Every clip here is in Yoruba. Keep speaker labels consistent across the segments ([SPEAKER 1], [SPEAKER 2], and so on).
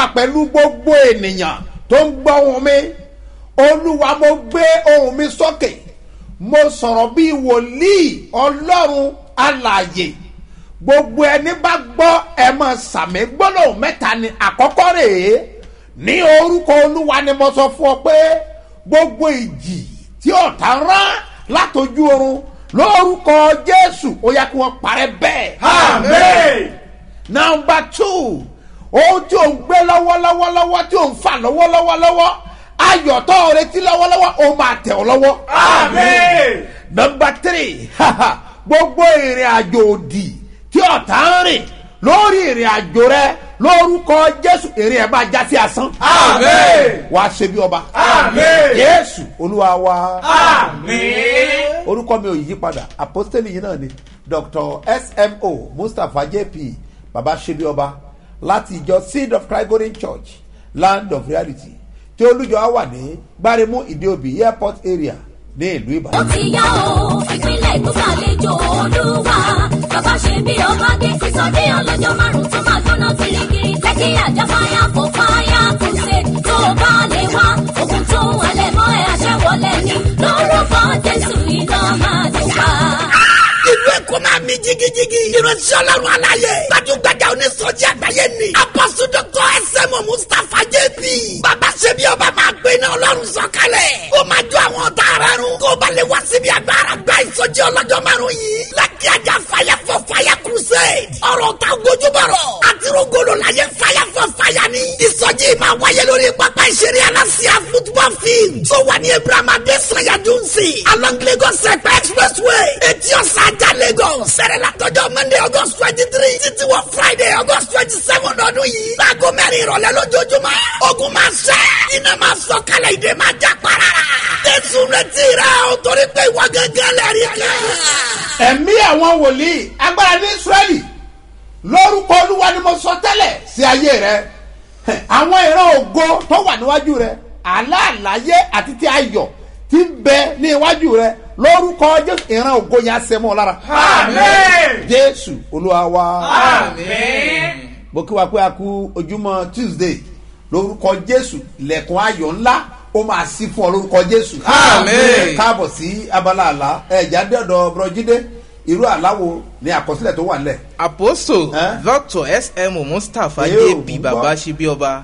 [SPEAKER 1] wà pẹ̀lú gbogbo ènìyàn tó ń gbọ́ ohùn mi. Olúwa mo gbé ohùn mi sókè. Mo sọ̀rọ̀ bí wòlíì ọlọ́run alààyè. Gbogbo ẹni bá gbọ́ ẹ mọ̀ sàmì gbólóhùn mẹ́ta ni àkọ́kọ́ rèé. Ní orúkọ olúwa ni mo sọ fún ọ pé gbogbo ìjì tí ọ̀tá rán látọjú oorun lórúkọ jésù ó yá kí wọ́n parẹ́ bẹ́ẹ̀.
[SPEAKER 2] Amen.
[SPEAKER 1] nọmba two ohun tí ò ń gbé lọ́wọ́lọ́wọ́lọ́wọ́ tí ò ń fà lọ́wọ́lọ́wọ́lọ́wọ́ ayọ̀ tó o retí lọ́wọ́lọ́wọ́ ó máa tẹ̀ ọ́ lọ́wọ́.
[SPEAKER 2] Amen.
[SPEAKER 1] nọmba three gbogbo ìrìn àjò òdì tí ọ̀tá ń rìn lórí ìrìn àjò rẹ lórúkọ jésù ìrìn ẹ̀ máa já sí asán.
[SPEAKER 2] Amen.
[SPEAKER 1] wàá ṣe bí ọba.
[SPEAKER 2] Amen.
[SPEAKER 1] jésù olúwa wa
[SPEAKER 2] Amen.
[SPEAKER 1] orúkọ mi ò yí padà apostoli yìí náà ni dr smo mustapha jp baba sebioba láti ìjọ seed of christ golden church land of reality tí olùjọ á wà ní gbáremú ìdíòbí airport area ní ìlú
[SPEAKER 3] ó
[SPEAKER 1] ìbàdàn.
[SPEAKER 3] ti yá o ìpínlẹ̀ èkó ṣàlejò olúwa. Bàbá ṣe bí ọba dé sísọdí ọlọ́jọ́ márùn-ún tó máa gbóná kirikiri lẹ́kì àjà fáyà fò fáyà kùsè tó o bá lè wá ogun tó ń halẹ̀ mọ́ ẹ àṣẹwọlẹ̀ ni. Lórúkọ jésù iná
[SPEAKER 4] mi jigijigi. ìránṣẹ́ ọlọ́run aláyé. gbajúgbajà onísọjí àgbáyé ni. apọ́sù dọ́kọ̀ ẹsẹ̀mù mustapha jp. bàbá ṣebí ọba máa gbé iná ọlọ́run sọ̀kalẹ̀. ó máa jó àwọn ọ̀tá rẹ̀ run. kó bá lè wá síbi agbára gba ìsọjí ọlọ́jọ́ márùn-ún yìí. lákì ajá fire for fire crusade. ọ̀rọ̀ ta gojúbọ̀rọ̀. àtirogolo la yẹ fire for fire ni. ìsọjí máa wáyé lórí pápá ìṣeré alásíá football field. tó wà ní abraham adesanya dunsi. along lagos ẹ̀pẹ́ expressway. etí ọ̀sán ajá lagos. sẹ̀rẹ̀ látọjọ́ monday august twenty three títí wọ friday august twenty seven ọdún yìí. láago mẹ́rin ìrọ̀lẹ́ lójoojúmọ́. ogun máa ṣẹ́. iná máa sọ kálẹ̀ ìdè máa já parara. retí rẹ̀ o torí pé ìwà gángan lẹ́rìí kan.
[SPEAKER 1] ẹ̀mí àwọn wòlíì agbára ní israẹli lórúkọ olúwa ni mo sọ tẹ́lẹ̀ sí ayé rẹ àwọn ìran ògo tó wà níwájú rẹ aláàláyé àti tí ayọ̀ ti ń bẹ ní iwájú rẹ lórúkọ jésù ìran ògo yẹn á sẹ mọ́ ọ lára.
[SPEAKER 2] Amen.
[SPEAKER 1] jésù olúwa wa.
[SPEAKER 2] Amen.
[SPEAKER 1] mo kí wa pé a kú ojúmọ́ tuesday lórúkọ jésù ilẹ̀kùn ayọ̀ ńlá ó máa sí fún ọ lórúkọ jésù.
[SPEAKER 2] Àmín.
[SPEAKER 1] káàbọ̀ sí abala àlá ẹ̀já dẹ́ọ̀dọ̀ bùrọ̀jídé irú àláwo ni àkọsílẹ̀ tó wà nílẹ̀. Eh?
[SPEAKER 5] dr. Smo mustapha jp baba ṣibíọba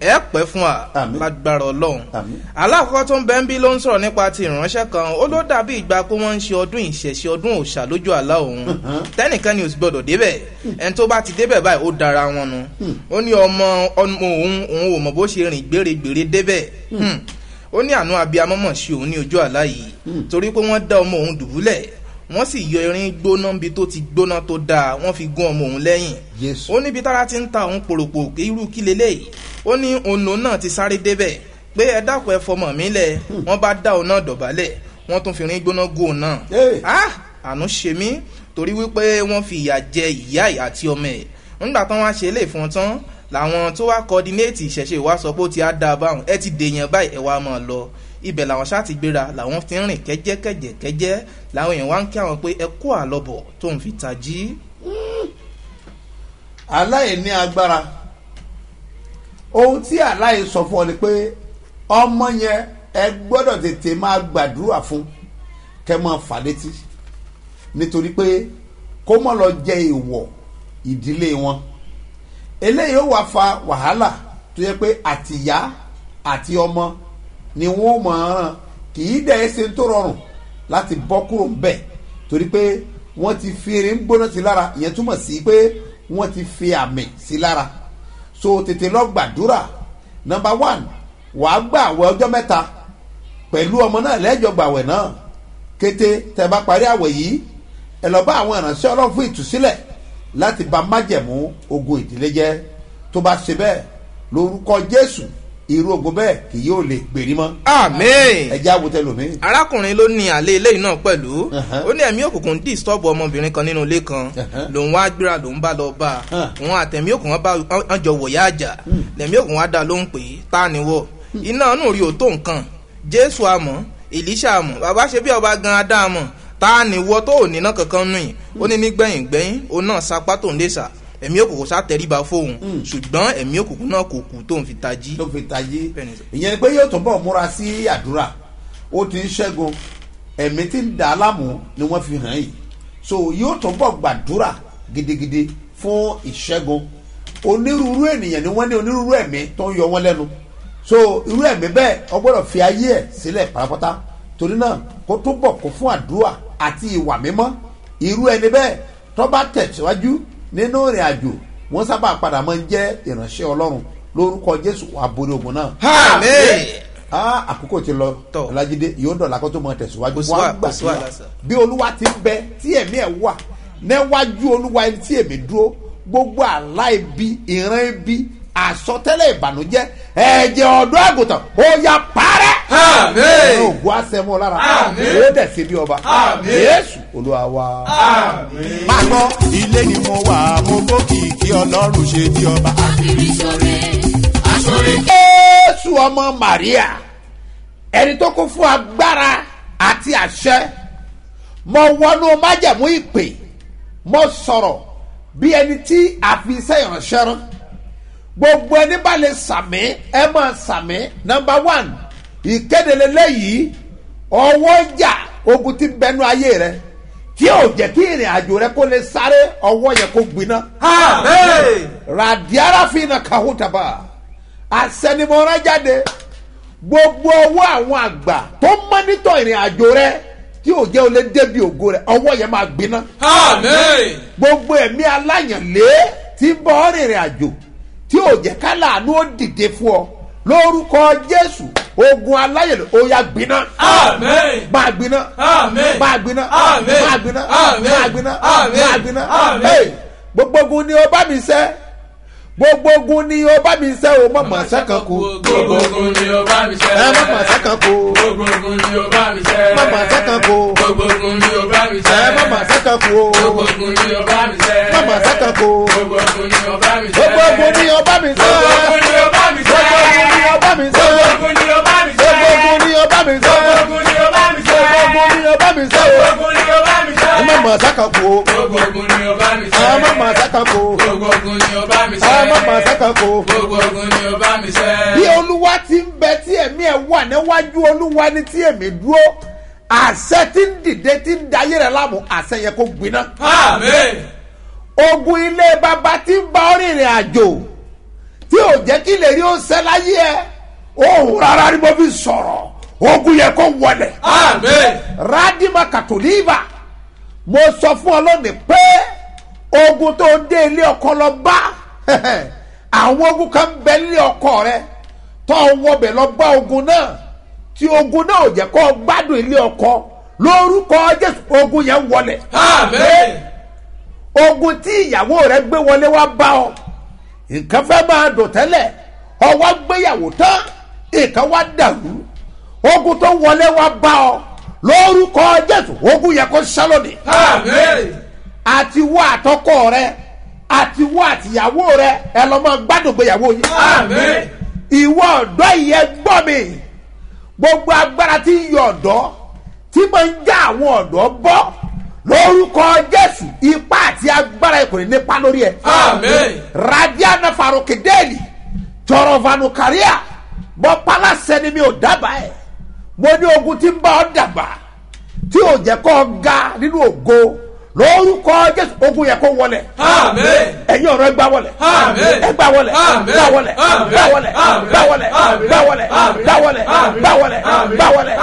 [SPEAKER 5] ẹ pẹ́ fún wa lágbára ọlọ́run. Alákọ̀ọ́ tó ń bẹ́ ń bí ló ń sọ̀rọ̀ nípa ti ìránṣẹ́ kan ó ló dàbí ìgbà pé wọ́n ń ṣe ọdún ìṣẹ̀ṣẹ̀ ọdún òòṣà lójú àlá òun. Tẹ́nìkan ni ò sì gbọ́dọ̀ débẹ̀. Ẹni tó bá ti débẹ̀ báyìí ó dára wọn nu. Ó ní ọmọ òun òun ò mọ̀ bó ṣe rìn gbèrègbèrè débẹ̀. Hmm. ó ní àánú abiyamọ mọ̀ sí òun ní ojú àlá yìí. Torí pé wọ́n dá ọmọ òun dùbúlẹ̀ wọ́n sì yọ irin gbóná níbi tó ti gbóná tó dáa. Wọ́n fi gún ọmọ òun lẹ́yìn. Ó níbi tára ti ń ta òun pòròpò pé irú kí leléyìí? Ó ní lòun náà ti sáré débẹ̀ pé ẹ dákun ẹ fọmọ mi lẹ̀. Wọ́n bá dá òun náà dọ̀bálẹ̀. Wọ́n tún fi rin gbóná gún òun náà. Ah! Àánú ṣe mí torí wípé wọ́n fi ìyà jẹ ìyá àti ọmọ ẹ̀. Nígbà tán wá ṣe lè fún tán làwọn tó wá kọdinéètì ìṣẹ̀ṣe wa sọ pé ó ti á dáa báwọn. Ẹ ti dèèyàn báyìí ẹ wá máa lọ ibẹ̀ làwọn ṣáà ti gbéra làwọn ti ń rìn kẹ́jẹ́kẹ́jẹ́ kẹ́jẹ́. Làwọn èèyàn wá ń kí àwọn pé ẹ kó àlọ́bọ̀ tóun fi tají.
[SPEAKER 1] aláì ní agbára. Ohun tí aláì sọ fún ọ ni pé ọmọ yẹn ẹ gbọ́dọ̀ tètè máa gbàdúrà fún kẹ máa fà létí. Nítorí pé kó mọ̀ lọ jẹ èèwọ̀ ìdílé wọn. Eléyìí ó wá fa wàhálà tó yẹ pé àtìyá àti ọmọ ni wọn mọ̀ ọ́n ràn kì í dẹ̀ ẹ́ ṣe tó rọrùn láti bọ́ kúrò ńbẹ̀ torí pé wọ́n ti fi irin gbóná sí lára. Ìyẹn túmọ̀ sí pé wọ́n ti fi àmì sí lára. So tètè lọ gbàdúrà. Number one wàá gbà àwẹ̀ ọjọ́ mẹ́ta pẹ̀lú ọmọ náà lẹ́jọ́ gbàwẹ̀ náà. Kété tẹ́ bá parí àwẹ̀ yìí ẹ lọ bá àwọn ìránṣẹ́ ọlọ́run fún ìtúsílẹ̀ láti ba májẹ̀mú ogun ìdílé jẹ́. Tó bá ṣe bẹ́ẹ̀ lórúkọ jésù irú ogun bẹ́ẹ̀ kì yóò lè gbèrí mọ́.
[SPEAKER 5] Amen.
[SPEAKER 1] ẹjẹ́ àwòtẹ́ lómi.
[SPEAKER 5] arákùnrin ló ní àlẹ́ eléyìí náà pẹ̀lú. Ó ní ẹ̀mí òkùnkùn disturb ọmọbìnrin kan nínú ilé kan. Lòun wá gbéra lòun bá lọ bá òun àtẹ̀mí òkùnkùn bá wọn jọ wòyá àjà. Lẹ̀mí òkùnkùn wá dá lóhùn pé ta ni wọ? Iná inú rí tó nǹkan. Jésù àmọ́ èlíṣà àmọ́ bàbá ṣe bí ọba gan adá àmọ́ ta ni wọ? Tó ò níná kankan nù yìí. Ó ní ní gbẹ̀yìn gbẹ̀yìn òun náà sapá tó ń lè sà ẹ̀mí òkùnkùn sá tẹríba fóun. Ṣùgbọ́n ẹ̀mí òkùnkùn náà kò kú tóun fi tají.
[SPEAKER 1] ló fi tají. Ìyẹn ni pé yóò túnbọ̀ múra sí àdúrà. Ó ti ń ṣẹ́gun. Ẹ̀mí tí ń dà á láàmú ni wọ́n fi hàn yìí. So yóò túnbọ̀ gbàdúrà gidigidi fún ìṣẹ́gun. Onírúurú ènìyàn ni wọ́n ní onírúurú ẹ̀mí tó ń yọ wọ́n lẹ́nu. So irú ẹ̀mí bẹ́ẹ̀ ọ gbọ́dọ̀ fi ayé ẹ̀ sílẹ̀ pátápátá. Torí náà kó túbọ̀ kó fún àdúrà àti ìwà mímọ́. Irú ẹni bẹ́ẹ̀ tó bá tẹ̀síwájú nínú ìrìn àjò wọ́n sábà padà máa ń jẹ́ ìránṣẹ́ ọlọ́run lórúkọ jésù. Wà borí ogun náà.
[SPEAKER 5] Àmín.
[SPEAKER 1] ah àkókò ti lọ. Ọlájídé yóò dọ̀la kó tó mọ tẹ̀síwájú. Wọ́n
[SPEAKER 5] kò sí sir.
[SPEAKER 1] bí olúwa ti ń bẹ tí ẹ̀mí ẹ̀ wà níwájú olúwa ẹni tí èmi dúró gbogbo àlá ibi ìran ibi àsọtẹ́lẹ̀ ìbànújẹ́ ẹ̀jẹ̀ ọ̀dọ́ àgùntàn ó ya parẹ́.
[SPEAKER 2] Àmín.
[SPEAKER 1] ògùn àṣẹmọ lára
[SPEAKER 2] Àmín.
[SPEAKER 1] ó dẹ̀ sí bí ọba
[SPEAKER 2] Àmín.
[SPEAKER 1] yéésù olúwa wa.
[SPEAKER 6] máa gbọ́ ilé ni mo wà mo gbókìkí ọlọ́run ṣe bí ọba.
[SPEAKER 3] Akiri ṣore, aṣore
[SPEAKER 1] jésù ọmọ maria ẹni tó kún fún agbára àti àṣẹ mo wọnú májẹ̀mú ìpè mo sọ̀rọ̀ bí ẹni tí a fi iṣẹ́ ìránṣẹ́ rán gbogbo ẹni bá lè sàmí ẹ máa sàmí nọmba one ìkéde lélẹ́yìí ọwọ́ jà ogun ti bẹnu ayé rẹ. Tí ò jẹ́ kí ìrìn àjò rẹ kó lè sáré ọwọ́ yẹn kó gbiná. Radiara fi na kahutaba asẹnimọ̀ra jáde. Gbogbo ọwọ́ àwọn àgbà tó mọ́nítọ̀ ìrìn àjò rẹ tí ò jẹ́ o lè débi ògo rẹ ọwọ́ yẹn máa gbiná. Gbogbo ẹ̀mí aláyànlé ń bọ́ rìnrìn àjò tí ò jẹ́ ká láàánú ó dìde fún ọ lórúkọ jésù ogun aláyànlé ó yá gbiná
[SPEAKER 2] Àmín.
[SPEAKER 1] máa gbiná
[SPEAKER 2] Àmín.
[SPEAKER 1] máa gbiná
[SPEAKER 2] Àmín.
[SPEAKER 1] máa gbiná
[SPEAKER 2] Àmín.
[SPEAKER 1] máa gbiná
[SPEAKER 2] Àmín.
[SPEAKER 1] máa gbiná
[SPEAKER 2] Àmín.
[SPEAKER 1] Gbogbo ogun ni bá mi sẹ́ gbogbo ogun ni o bá mi sẹ́ o mọ̀ mọ̀ sẹ́kàn kú
[SPEAKER 2] Gbogbo ogun ni o bá mi ṣe.
[SPEAKER 1] ẹ mọ̀ mọ̀ sẹ́kàn kú
[SPEAKER 2] Gbogbo ogun ni o bá mi ṣe.
[SPEAKER 1] mọ̀ mọ̀ sẹ́kàn kú
[SPEAKER 2] Gbogbo ogun ni o bá mi ṣe.
[SPEAKER 1] ẹ mọ̀ mọ̀ sẹ́kàn kú
[SPEAKER 2] Gbogbo ogun ni o bá mi ṣe.
[SPEAKER 1] mọ̀ mọ̀ sẹ́kàn kú
[SPEAKER 2] Gbogbo ogun ni o bá mi ṣe.
[SPEAKER 1] gbogbo ogun ni o bá mi sẹ́
[SPEAKER 2] Gbogbo ogun ni o bá mi ṣe.
[SPEAKER 1] gbogbo ogun ni o bá mi sẹ́
[SPEAKER 2] Gbogbo ogun ni o bá mi ṣe.
[SPEAKER 1] Mi
[SPEAKER 2] ṣe.
[SPEAKER 1] ẹ mọ̀ mọ̀ sẹ́kàn kú
[SPEAKER 2] Gbogbo ogun ni o bá mi ṣe.
[SPEAKER 1] ẹ mọ̀ mọ̀ sẹ́kàn kú
[SPEAKER 2] Gbogbo ogun ni o bá mi ṣe.
[SPEAKER 1] ẹ mọ̀ mọ̀ sẹ́kàn kú.
[SPEAKER 2] Gbogbo ogun ni o bá mi ṣe.
[SPEAKER 1] bí olúwa ti ń bẹ tí ẹ̀mí ẹ̀ wà níwájú olúwa ni tí èmi dúró àṣẹ tí ń dìde tí ń dayé rẹ̀ láàmú àṣẹ yẹ kó gbiná.
[SPEAKER 2] Àmín.
[SPEAKER 1] ogun ilé baba tí ń bá ọ rìnrìn àjò tí ò jẹ́ kí lè rí ó ṣẹ́ láyé ẹ òun rárá ni mo fi sọ̀rọ̀ ogun yẹ kó wọlé.
[SPEAKER 2] Àmín.
[SPEAKER 1] radima katoliva mo sọ fún ọ lónìí pé ogun tó dé ilé ọkọ lọ bá. Àwọn ogun kan bẹ nílé ọkọ rẹ. Tó wọbẹ lọ bá ogun náà. Tí ogun náà ò jẹ kó gbádùn ilé ọkọ. Lórúkọ jésù ogun yẹn
[SPEAKER 2] Àmín.
[SPEAKER 1] ogun tí ìyàwó rẹ gbé wọlé wá bá ọ. Nǹkan fẹ́ máa dùn tẹ́lẹ̀. Ọwọ́ gbéyàwó tán. Nǹkan wá dàrú. Ogun tó wọlé wá bá ọ lórúkọ jésù ogun yẹ kó sálọ̀dì
[SPEAKER 2] Àmín.
[SPEAKER 1] àti wọ àtọkọ rẹ àti wọ àtìyàwó rẹ ẹ lọ máa gbádùn gbéyàwó yìí ìwọ ọ̀dọ́ ìyẹn gbọ́ mi. Gbogbo agbára tí ń yọ ọ̀dọ́ tí máa ń já àwọn ọ̀dọ́ bọ́ lórúkọ jésù ipá àti agbára ìkùnrin nípa lórí ẹ. Radiana farokedeli tọrọvanu karia bọ palasẹ ni mi ò dábàá ẹ mo ní ogun tí ń bá ọ dàgbà tí ò jẹ́ kó ga nínú ògo lórúkọ jésù ogun yẹ kó
[SPEAKER 2] Àmín.
[SPEAKER 1] ẹ̀yin ọ̀rọ̀ ẹ wọlé
[SPEAKER 2] Àmín.
[SPEAKER 1] ẹ wọlé
[SPEAKER 2] Àmín.
[SPEAKER 1] gbà wọlé
[SPEAKER 2] Àmín.
[SPEAKER 1] gbà wọlé
[SPEAKER 2] Àmín.
[SPEAKER 1] gbà wọlé
[SPEAKER 2] Àmín.
[SPEAKER 1] gbà wọlé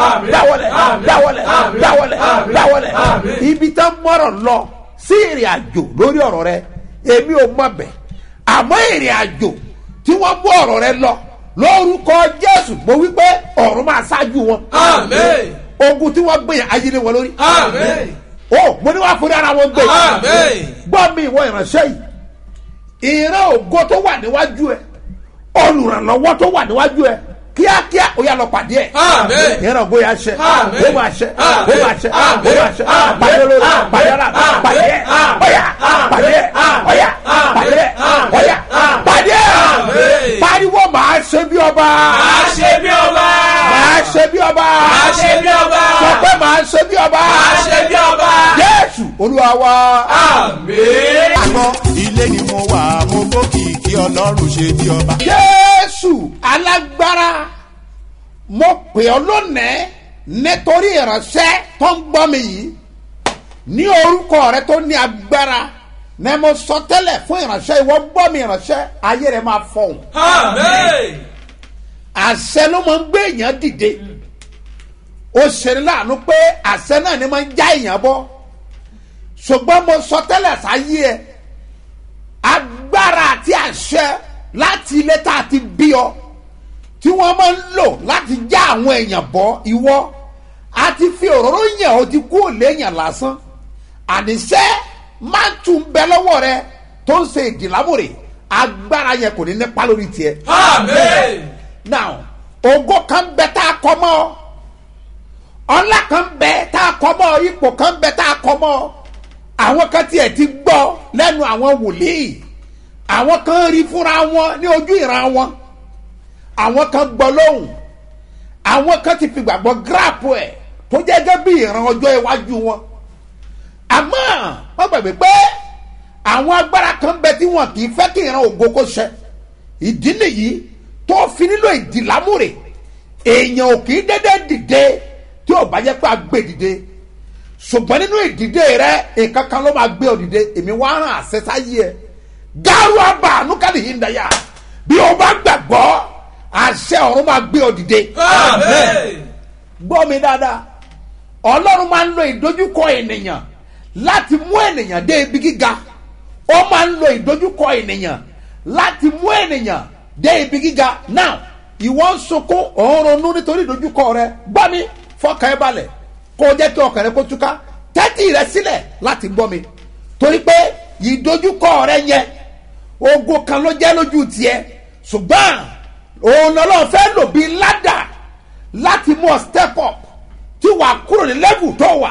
[SPEAKER 2] Àmín.
[SPEAKER 1] gbà wọlé
[SPEAKER 2] Àmín.
[SPEAKER 1] gbà wọlé
[SPEAKER 2] Àmín.
[SPEAKER 1] gbà wọlé
[SPEAKER 2] Àmín.
[SPEAKER 1] gbà wọlé
[SPEAKER 2] Àmín.
[SPEAKER 1] ibi tán mọ́rọ̀ lọ sí ìrìn àjò lórí ọ̀rọ̀ rẹ èmi ò mọ̀ bẹ̀ àmọ́ ìrìn àjò tí wọ́n mú ọ̀rọ̀ rẹ lọ lórúkọ jésù mo wí pé ọ̀run máa ṣáájú wọn
[SPEAKER 2] Àmín.
[SPEAKER 1] ogun tí wọ́n gbé yẹn ayé lé wọn lórí
[SPEAKER 2] Àmín.
[SPEAKER 1] o mo ní wàá forí ara wọn gbé
[SPEAKER 2] Àmín.
[SPEAKER 1] gbọ́ mi ìwọ ìránṣẹ́ yìí ìran ògo tó wà níwájú ẹ olùrànlọ́wọ́ tó wà níwájú ẹ kíákíá ó yà lọ pàdé ẹ ìran ògo yà ṣẹ
[SPEAKER 2] Àmín.
[SPEAKER 1] ó máa ṣẹ ó
[SPEAKER 2] Àmín.
[SPEAKER 1] máa ṣẹ ó
[SPEAKER 2] Àmín.
[SPEAKER 1] máa ṣẹ
[SPEAKER 2] Àmín.
[SPEAKER 1] pàdé lórí pàdé
[SPEAKER 2] Àmín.
[SPEAKER 1] pàdé ẹ ọyà pàdé ẹ ọyà pàdé ẹ ọyà pàdé ẹ pariwo màá ṣe bí ọba
[SPEAKER 2] Máa ṣe bí ọba.
[SPEAKER 1] màá ṣe bí ọba
[SPEAKER 2] Máa ṣe bí ọba.
[SPEAKER 1] sọ pé màá ṣe bí ọba
[SPEAKER 2] Máa ṣe bí ọba.
[SPEAKER 1] jésù olúwa wa.
[SPEAKER 2] Àmín.
[SPEAKER 6] àgbọ̀ ilé ni mo wà mo bókìkí ọlọ́run ṣe bí ọba.
[SPEAKER 1] jésù alágbára mo pè ọ́ lónìí nítorí ìránṣẹ́ tó ń gbọ́ mi yìí. Ní orúkọ rẹ tó ní agbára ní mo sọ tẹ́lẹ̀ fún ìránṣẹ́. Ìwọ gbọ́ mi ìránṣẹ́ ayé rẹ máa fọhùn
[SPEAKER 2] Amen.
[SPEAKER 1] àṣẹ ló máa ń gbé èèyàn dìde. Ó ṣeni láàánú pé àṣẹ náà ni máa ń já èèyàn bọ́. Ṣùgbọ́n mo sọ tẹ́lẹ̀ sáyé ẹ agbára àti àṣẹ láti ilé tá a ti bí ọ tí wọ́n máa ń lò láti já àwọn èèyàn bọ́ ìwọ. A ti fi òróró yàn ó ti kú òlé èèyàn lásán. Àníṣe máa ń tún bẹ lọ́wọ́ rẹ tó ń ṣe ìdìlámùrè agbára yẹn kò ní nípa lórí tiẹ̀.
[SPEAKER 2] Amen.
[SPEAKER 1] now ògo kan bẹ tá a kọ mọ ọlá kan bẹ tá a kọ mọ ipò kan bẹ tá a kọ mọ àwọn kan tiẹ̀ ti gbọ́ lẹ́nu àwọn wòlíì. Àwọn kan rí fúnra wọn ní ojú ìran wọn àwọn kan gbọ́ lóhùn. Àwọn kan ti fi gbàgbọ́ gíráàpù ẹ̀ tó jẹ́ gẹ́gẹ́ bí ìran ọjọ́ iwájú wọn. Àmọ́ wọ́n gbàgbé pé àwọn agbára kan bẹ tí wọn kì í fẹ́ kí ìran ògo kó ṣẹ. Ìdí nìyí tó fi nílò ìdìlámúrè èèyàn ò kì í dédé dìde tí ò bá yẹ pé a gbé dìde. Ṣùgbọ́n nínú ìdìde rẹ nǹkan kan ló máa gbé ọ dìde. Èmi wá rán àṣẹṣá yí ẹ. Gáàrú àbá ànúkàlì yìí ń dayà. Bí o bá gbàgbọ́ àṣẹ ọ̀run máa gbé ọ dìde.
[SPEAKER 2] Amen.
[SPEAKER 1] gbọ́ mi dáadáa. Ọlọ́run máa ń lo ìdojúkọ ènìyàn láti mú ènìyàn dé ibi gíga. Ó máa ń lo ìdojúkọ ènìyàn láti mú ènìyàn dé ibi gíga. Now ìwọ ń sunkún òun ronú nítorí ìdojúkọ rẹ. Gbọ́ mi fọkàn ẹ balẹ̀ kó o jẹ́ kí ọkàn rẹ kó túká. Tẹ́tí rẹ sílẹ̀ láti gbọ́ mi. Torí pé ìdojúkọ rẹ yẹn ogun kan ló jẹ́ lójú tiẹ̀. Ṣùgbọ́n òun lọ́lọ́ fẹ́ lò bíi ládàá láti mú ọ step up tí wàá kúrò ní level tó wà.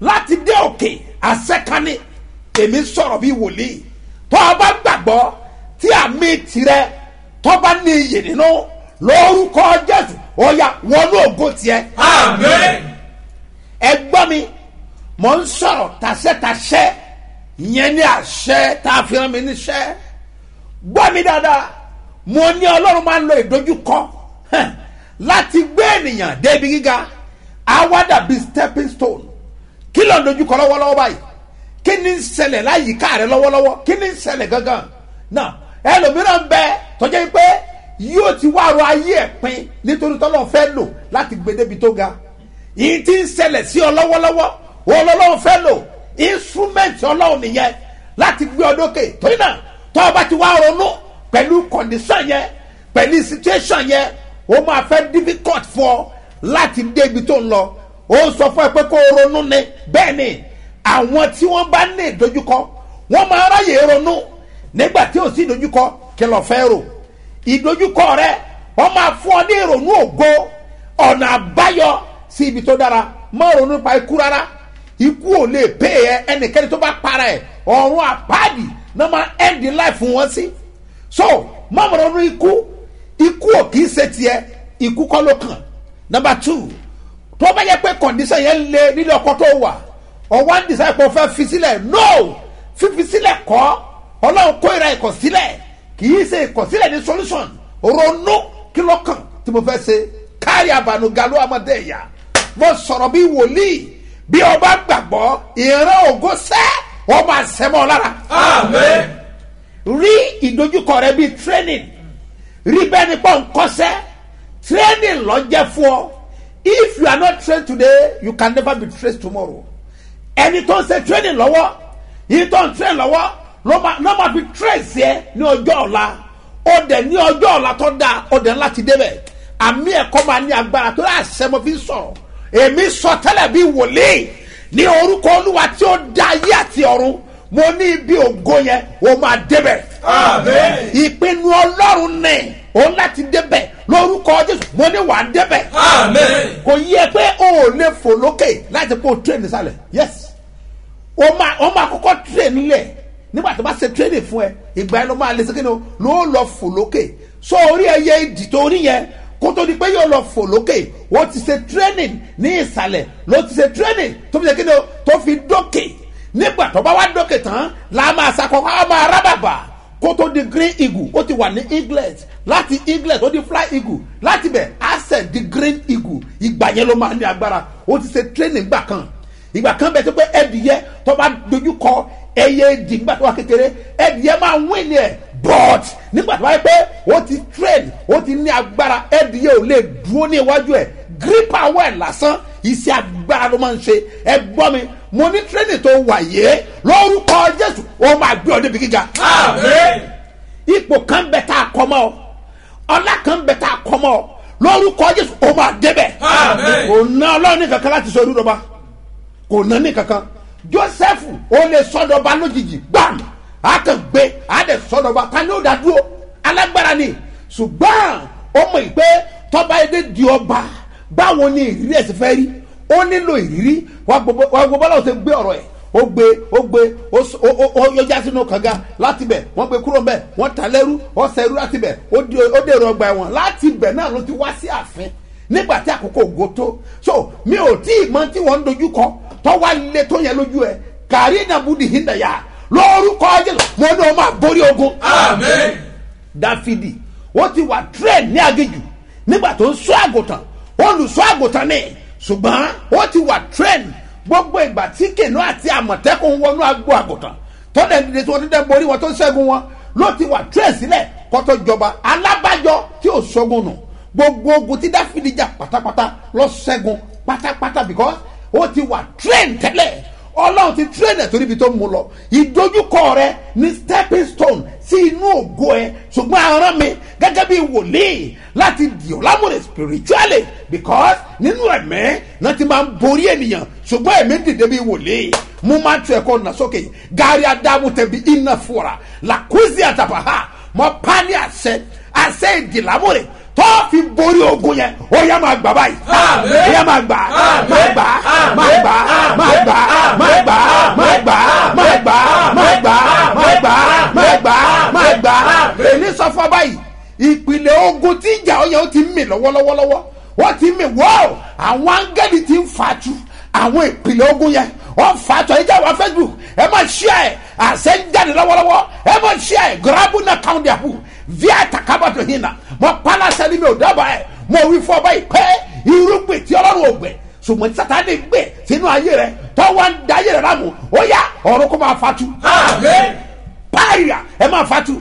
[SPEAKER 1] Láti dé òkè àṣẹkánì èmi sọ̀rọ̀ bíi wòlíì. Tó o bá gbàgbọ́ tí àmì tirẹ̀ tó bá ní iyè nínú lórúkọ jésù yá wọnú ògo tiẹ̀.
[SPEAKER 2] Amen.
[SPEAKER 1] ẹ gbọ́ mi mò ń sọ̀rọ̀ tàṣẹ́tàṣẹ́ ìyẹn ní àṣẹ tá a fi hàn mí níṣẹ́. Gbọ́ mi dáadáa mo ní ọlọ́run máa ń lo ìdojúkọ láti gbé ènìyàn débi gíga. Àwa dàbí stepping stone. Kí ló ń dojúkọ lọ́wọ́lọ́wọ́ báyìí? Kí ni ń ṣẹlẹ̀ láyìíká rẹ lọ́wọ́lọ́wọ́? Kí ni ń ṣẹlẹ̀ gangan? Náà ẹlòmíràn bẹ tọ́jú pé yóò ti wá ro ayé ẹ̀ pin nítorí tọ́lọ́ fẹ́ lò láti gbé débi tó ga. Yìí ti ń ṣẹlẹ̀ sí ọ lọ́wọ́lọ́wọ́ ọlọ́wọ́ fẹ́ lò. Instrument ọlọ́run nìyẹn láti gbé ọ dókè. Torí náà tọ́ ọ bá ti wá ronú pẹ̀lú condition yẹn pẹ̀lú situation yẹn ó máa fẹ́ difficult fún ọ láti dé ibi tó ń lọ. Ó sọ fún ẹ pé kó o ronú ni. Bẹ́ẹ̀ ni àwọn tí wọ́n bá ní ìdojúkọ wọ́n máa ráyè ronú. Nígbà tí ò sí ìdojúkọ kí lọ fẹ́ rò? Ìdojúkọ rẹ wọ́n máa fún ọ ní ìrònú ògo ọ̀nà àbáyọ sí ibi tó dára. Má ronú nípa ikú rárá. Ikú ò lè pè é ẹnikẹ́ni tó bá para ẹ̀ ọ̀run àpáàdì náà máa end life wọn sí so má ronú ikú ikú ò kì í ṣe tiẹ̀ ikú kọ́ ló kàn. Number two tó bá yẹ pé condition yẹn lé nílé ọkọ tó wà ọwọ́ ń decide pé o fẹ́ fi sílẹ̀. No! Fífi sílẹ̀ kọ́ ọlọ́run kó ìra ìkọ̀sílẹ̀. Kì í ṣe ìkọ̀sílẹ̀ ní solution. Ronú kí ló kàn tí mo fẹ́ ṣe. Kárí àbànúgà ló amadé ẹ̀yà. Mo sọ̀rọ̀ bí wòlíì. Bí ọba gbàgbọ́ ìran ògo sẹ́ ọba àṣẹmọ́ lára.
[SPEAKER 2] Amen.
[SPEAKER 1] Rí ìdojúkọ rẹ bíi training. Rí bẹ́ẹ̀ ni pọ̀ nkọ́sẹ́ training lọ jẹ́ fún ọ. If you are not trained today you can never be trained tomorrow. Ẹni tó ń ṣe training lọ́wọ́ yìí tó ń train lọ́wọ́ ló máa ló máa fi trace yẹ ní ọjọ́ ọ̀la. Ó dẹ̀ ní ọjọ́ ọ̀la tó dáa ó dẹ̀ láti débẹ̀. Àmì ẹ̀kọ́ máa ní agbára tó yà sẹ́ mo fi sọ̀rọ̀ èmi sọ tẹ́lẹ̀ bí wòlíì ní orúkọ olúwa tí ó dá ayé àti ọ̀run mo ní ibi ògo yẹn ó máa débẹ̀.
[SPEAKER 2] Amen.
[SPEAKER 1] ìpinnu ọlọ́run ní òun láti débẹ̀. Lórúkọ jésù mo ní wà á débẹ̀.
[SPEAKER 2] Amen.
[SPEAKER 1] kò yẹ pé o ò lè fò lókè láti kó o train nísàlẹ̀ yes. O máa o máa kọ́kọ́ train lẹ̀. Nígbà tó bá ṣe training fún ẹ ìgbà yẹn ló máa lè ṣe kí ni o? Ló lọ fò lókè. So orí ẹyẹ ìdì tó rí yẹn kó tó di pé yóò lọ fò lókè o ti ṣe training ní ìsàlẹ̀. Ló ti ṣe training tó fi ṣe kí ni o? Tó fi dókè nígbà tó bá wá dókè tán la máa sakọ á máa rábàbà kó tó di green eagle ó ti wà ní eaglet láti eaglet ó di fly eagle. Láti bẹ̀ asẹ̀ di green eagle. Ìgbà yẹn ló máa ní agbára. Ó ti ṣe training gbà kan. Ìgbà kan bẹ tó pé ẹdìyẹ tó bá dojú kọ ẹyẹ èdè nígbà tó wà kékeré ẹdìyẹ máa win ni but nígbà tó wáyé pé ó ti train ó ti ní agbára ẹdìyẹ ò lè dúró ní iwájú ẹ. Grip awọ ẹ lásán iṣẹ́ agbára ló máa ń ṣe. Ẹ gbọ́ mi mo ní training tó wà yé lórúkọ jésù ó máa gbé ọ débi gíga.
[SPEAKER 2] Àmín.
[SPEAKER 1] ipò kan bẹ tá a kọ mọ ọ. Ọlá kan bẹ tá a kọ mọ ọ. Lórúkọ jésù ó máa débẹ.
[SPEAKER 2] Àmín.
[SPEAKER 1] kò ná ọlọ́run ní kankan láti sọ irú dọba kò ná ní kankan. Joseph ó lè sọdọba lójijì. Gbàm! Á kàn gbé á dẹ sọdọba. Ta ni ó dá dúró? Alágbára ni. Ṣùgbọ́n ó mọ̀ pé tọ́ba ẹdẹ di ọba báwo ni ìrírí ẹ̀sìn fẹ́ rí? Ó nílò ìrírí. Wà gbogbo bọ́lá ó ti gbé ọ̀rọ̀ ẹ̀. Ó gbé ó gbé ó yọjá sínú kànga láti bẹ̀. Wọ́n gbé kúrò mbẹ̀ wọ́n ta lẹ́rú ó sẹ́rú láti bẹ̀. Ó dèrò ọgbà ẹ̀wọ̀n. Láti bẹ̀ náà ló ti wá sí ààfin. Nígbà tí àkókò ògo tó. So mi ò tí ì mọ tí wọ́n ń dojú kọ. Tọ́wá ilé tó yẹn lójú ẹ̀. Kàrí nàbùdì hìndàyà lórúkọ jésù mo ní o máa borí ogun.
[SPEAKER 2] Àmín.
[SPEAKER 1] dáfídì. Ó ti wà trend ní agéjù nígbà tó ń sọ àgùntàn olùsọ àgùntàn ni. Ṣùgbọ́n ó ti wà trend gbogbo ìgbà tí kìnìún àti àmọ̀tẹ́kùn wọnú agbo àgùntàn. Tó dẹ̀ dìde tí wọ́n dídẹ́ borí wọn tó ṣẹ́gun wọn. Ló ti wà trend sílẹ̀ kọ́tọ́ jọba alábàjọ tí ò ṣogun nù. Gbogbo ogun tí dáfídì jà pátápátá lọ ṣẹ́gun pátápátá because ó ti wà trend tẹ́lẹ̀ ọlọ́run ti train ẹ̀ torí ibi tó mu lọ. Ìdojúkọ rẹ ní stepping stone sí inú ògo ẹ. Ṣùgbọ́n aràn mi gẹ́gẹ́ bí wòlíì láti dì ọ́ lámúre spiritually because nínú ẹ̀mẹ́ náà ti máa ń borí ènìyàn. Ṣùgbọ́n ẹ̀mí dìde bí wòlíì. Mo máa tu ẹ̀kọ́ nà sókè. Gàrí adámu tẹ̀bi iná fúra. Làkúzì àtàbàhà. Mọ pani àṣẹ. Àṣẹ ìdìlámúre tó fi borí ogun yẹn ó yá máa gbà báyìí ó yá máa gbà máa gbà máa gbà máa gbà máa gbà máa gbà máa gbà máa gbà máa gbà máa gbà máa gbà èmi sọ fún ọ báyìí ìpìlẹ̀ ogun tí ìjà ọ̀yẹ́ ó ti ń mì lọ́wọ́lọ́wọ́lọ́wọ́ wọ́n ti ń mì wọ́ọ̀ àwọn áńgẹ́lì ti ń fàtú àwọn ìpìlẹ̀ ogun yẹn wọ́n fàtú ẹ̀jẹ̀ wá facebook ẹ máa ṣíà ẹ̀ àṣẹ ń jáde lọ́wọ́lọ́wọ́ ẹ máa ṣíà ẹ̀ náà hinna mọ palasẹ ni mi ò dábàá ẹ. Mo wí fún ọba yìí pé irúgbìn tí ọlọ́run ò gbẹ ṣùgbọ́n sátani gbẹ sínú ayé rẹ tọ́wọ́ ń da ayé rẹ láàmú ó yá ọ̀run kó máa fatu. Paria ẹ máa fatu.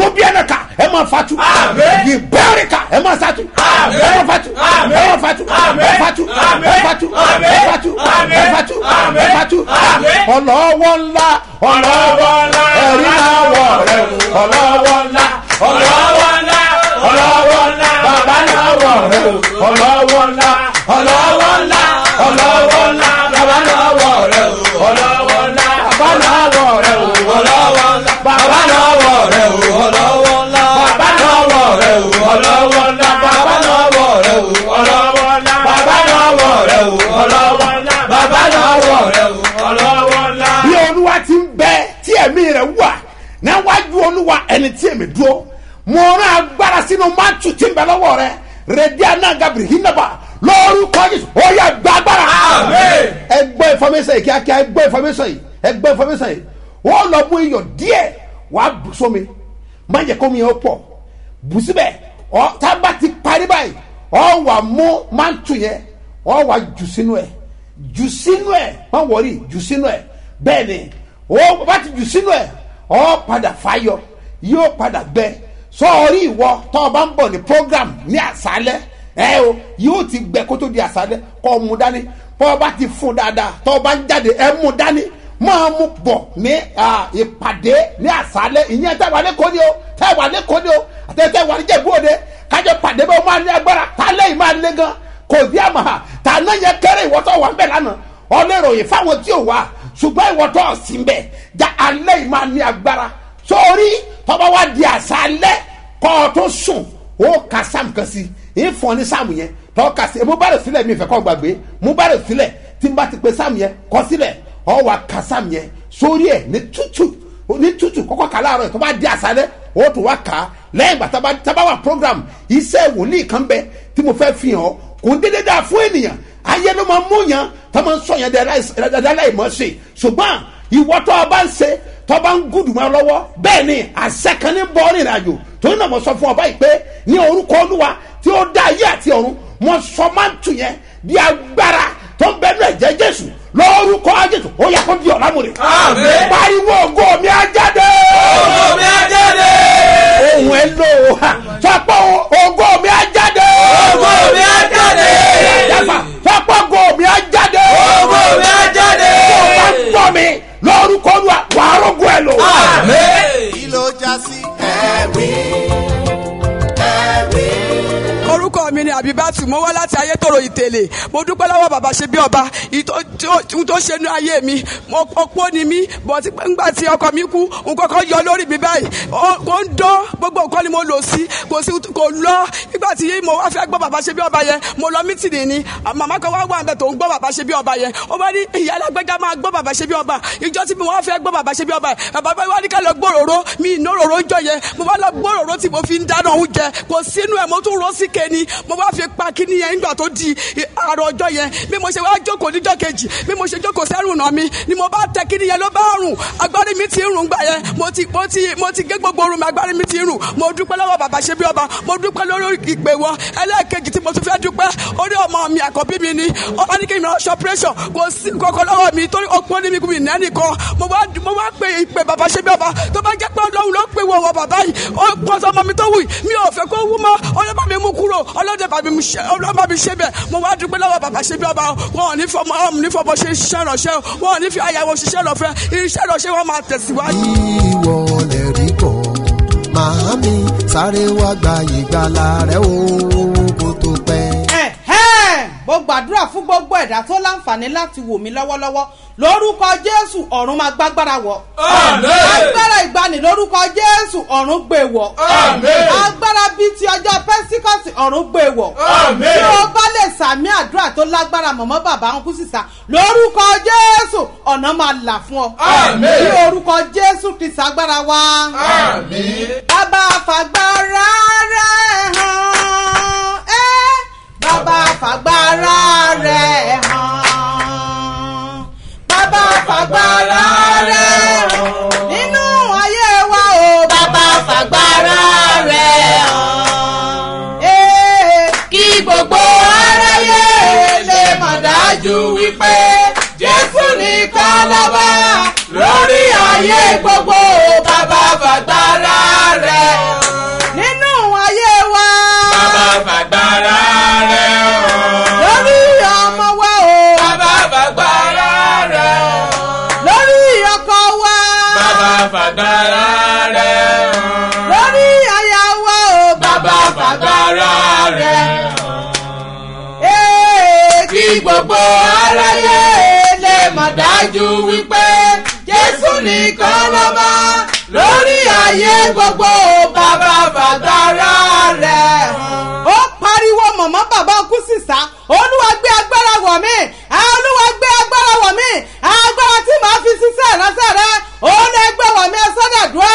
[SPEAKER 1] Rubianaka ẹ máa fatu.
[SPEAKER 2] Àmín.
[SPEAKER 1] ibẹrika ẹ máa satu. Ẹ máa fatu. Ẹ máa fatu. Ẹ fatu. Ẹ fatu. Ẹ fatu. Ẹ fatu. Ẹ fatu. Ọlọ́wọ́ ńlá
[SPEAKER 2] Ọlọ́wọ́ ńlá.
[SPEAKER 1] ẹ̀rí náà wọ̀ rẹ̀ ọlọ́wọ́ ńlá
[SPEAKER 2] Ọlọ́wọ́ ńlá. Ọlọ́wọ́ ńlá.
[SPEAKER 1] bàbá náà wọ̀ rẹ̀ ọlọ́wọ́ ńlá
[SPEAKER 2] Ọlọ́wọ́ ńlá. Ọlọ́wọ́ ńlá. Bàbá náà wọ̀ rẹ̀ o. Ọlọ́wọ́ ńlá.
[SPEAKER 1] bàbá náà wọ̀ rẹ̀
[SPEAKER 2] Ọlọ́wọ́ ńlá. Bàbá náà wọ̀ rẹ̀ o. Ọlọ́wọ́ ńlá. Bàbá náà wọ̀ rẹ̀ o. Ọlọ́wọ́ ńlá. Bàbá náà wọ̀ rẹ̀ o. Ọlọ́wọ́ ńlá. Bàbá náà wọ̀ rẹ̀ o. Ọlọ́wọ́ ńlá. Bàbá náà wọ̀ rẹ̀ o. Ọlọ́wọ́ ńlá.
[SPEAKER 1] bí olúwa ti ń bẹ tí ẹ̀mí rẹ̀ wà níwájú olúwa ẹni tí èmi dúró mo rán sínú mátù tí ń bẹ lọ́wọ́ rẹ. Rẹ̀dí anágàbìrì hinaba lórúkọ yìí ó yà gba agbára. Ẹ gbọ́ information yìí kíákíá ẹ gbọ́ information yìí ẹ gbọ́ information yìí. Wọ́n lọ mú iyọ̀ díẹ̀ wàá bù sómi. Má jẹ́ kó mi yẹn pọ̀. Bù síbẹ̀ ọ tábà ti parí báyìí ọ wà mú mátù yẹn ọ wà jù sínú ẹ̀. Jù sínú ẹ̀ má wọrí jù sínú ẹ̀. Bẹ́ẹ̀ ni ó bá ti jù sínú ẹ̀ ọ padà fàyọ yóò padà gbẹ sọọrí ìwọ tọ́ ọ bá ń bọ̀ ní program ní àṣálẹ́ ẹ o yóò ti gbẹ kó tó di àṣálẹ́ kọ́ mú dání. Tọ́ ọ bá ti fún dáadáa tọ́ ọ bá ń jáde ẹ mú dání. Máa mú bọ̀ ní ìpàdé ní àṣálẹ́. Ìyẹn tẹ́ wà lẹ́kọ̀ọ́ ni o tẹ́ wà lẹ́kọ̀ọ́ ni o àtẹ̀tẹ̀ wà ní jẹ̀bú òde kájọ pàdé bẹ́ẹ̀ máa ní agbára tálẹ́ yìí máa lé gan. Kò sí àmà tàná yẹn kéré ìwọ́tọ̀ wà ń bẹ̀ lánàá. Ọlẹ́ròyìn fáwọn tí ò wá. Ṣùgbọ́n ìwọ́tọ̀ ń bẹ̀ ja alẹ́ yìí máa ní agbára. Sórí tọ́ba wá di àṣálẹ́ kọ́ ọ tó sùn ó ka sam kan sí. Ìfọ̀n ní sam yẹn tọ́ ka sí. Mo bá rẹ̀ sílẹ̀ mi ìfẹ́ kọ́ gbàgbé. Mo bá rẹ̀ sílẹ̀ tí n bá ti pe sam yẹn kọ́ sílẹ̀ ọ wà ka sam yẹn sórí ẹ̀ ní tútù ní tútù kọ́kọ́ kà láàárọ̀ yìí tó bá di àṣálẹ́ ó tún wá kà á lẹ́yìn ìgbà tábà wà program iṣẹ́ wòlíì kan bẹ tí mo fẹ́ fi hàn kò ń dédé dáa fún ènìyàn. Ayé ló máa mú yàn tó bá ń gùdù ọ lọ́wọ́ bẹ́ẹ̀ ni àṣẹ kan ní bọ́ rìnrìn àjò torí náà mo sọ fún ọ báyìí pé ní orúkọ olúwa tí ó dá ayé àti ọ̀run mo sọ máa ń tù yẹn bí agbára tó ń bẹnu ẹ̀jẹ̀ jésù lórúkọ jésù ó yẹ kó di ọ̀làmúre.
[SPEAKER 2] Àmín.
[SPEAKER 1] pariwo ògo mi á jáde.
[SPEAKER 2] Ògo mi á jáde.
[SPEAKER 1] ohun ẹ lò ó ha sọpọ ògo mi á jáde.
[SPEAKER 7] Àbíbátù mo wá ìtẹ̀lẹ̀ mo dúpẹ́ lọ́wọ́ bàbá ṣe bí ọba ìtò- tó- ṣe ní ayé mi opó ni mí bọ̀tí ńgbà tí ọkọ mi kú nǹkan kan yọ lórí mi báyìí. Ó ń dán gbogbo nǹkan ni mo lò sí kò sí kò lọ. Nígbà tí mo wá fẹ́ gbọ́ bàbá ṣe bí ọba yẹn mo lọ mítìnì ni. Màmá kan wá wà ń bẹ̀ tó ń gbọ́ bàbá ṣe bí ọba yẹn. Ó bá ní ìyá alágbèjà máa gbọ́ bàbá ṣe bí ọba ìjọ tí mo wá fẹ́ gbọ́ bàbá ṣe bí ọba bàbá bá ní ká lọ gbòòrò mi ìnóròrò jọ yẹn. Mo bá lọ gbòòrò tí mo fi ń dáná oúnjẹ. Kò sínú ẹ̀ mo tún rọ́ sí kéni mo bá fi pa kíní yẹn nígbà tó di àrò ọjọ́ yẹn bí mo ṣe wá jókòó níjọ́ kejì bí mo ṣe jókòó sẹ́rù nà mi ni mo bá tẹ kíní yẹn ló bá rùn. Agbárí mi ti rùn gbà yẹn. Mo ti mo ti mo ti gé gbogbo orun mi agbárí mi ti rùn. Mo dúpẹ́ lọ́wọ́ bàbá ṣe bí ọba. Mo dúpẹ́ lórí ìpè wọn. Ẹlẹ́ẹ̀kejì tí mo tún fẹ́ dúpẹ́ orí ọmọ mi àkọ́bí mi ni. Ọba ní kí n ṣe operation. Kò sí kọ́kọ́ lọ́wọ́ mi torí ọpọ́n mo wá dúpẹ́ lọ́wọ́ bàbá ṣe bí ọba. Wọn ò ní fọmọ ò ní fọmọ ṣe iṣẹ́ ìránṣẹ́. Wọn ò ní fi àyàwó ṣiṣẹ́ lọ́fẹ́ iṣẹ́ ìránṣẹ́ wọn máa tẹ̀síwájú.
[SPEAKER 8] ìwọ lè rí màámi sáré wá gba ìgbàlà rẹ o
[SPEAKER 9] mo gbàdúrà fún gbogbo ẹ̀dá tó láǹfààní láti wò mí lọ́wọ́lọ́wọ́ lórúkọ jésù ọ̀run máa gbágbára wọ̀. Agbára ìgbani lórúkọ jésù ọ̀run gbé wọ̀. Agbára bíi ti ọjọ́ pẹ́síkọ́sì ọ̀run gbé wọ̀. Tí o bá lè sàmì àdúrà tó lágbára mọ̀mọ́ bàbá ń kú sísà lórúkọ jésù ọ̀nà máa là fún ọ. Ní orúkọ jésù kristu agbára wa. Bàbá fàgbára rẹ̀ hàn. bàbá fàgbára rẹ̀ hàn. bàbá fàgbára rẹ̀ hàn. nínú ayé wa o bàbá fàgbára rẹ̀ hàn. Kí gbogbo aráyé lè mọ̀ dájú wípé jésù nìkan lọ́ba lórí ayé gbogbo aráyé lè mọ̀ dájú wípé jésù nìkan lọ́ba. Lórí ayé gbogbo bàbá fàgbára rẹ̀ ó pariwo mọ̀mọ́ bàbá kú sísá olúwa gbé agbára wọ̀ mí. Olúwa gbé agbára wọ̀ mí. Agbára tí màá fi ṣiṣẹ́ ìránṣẹ́ rẹ òun lè gbé wọ̀ mí ẹ sọ́dọ̀ dùn.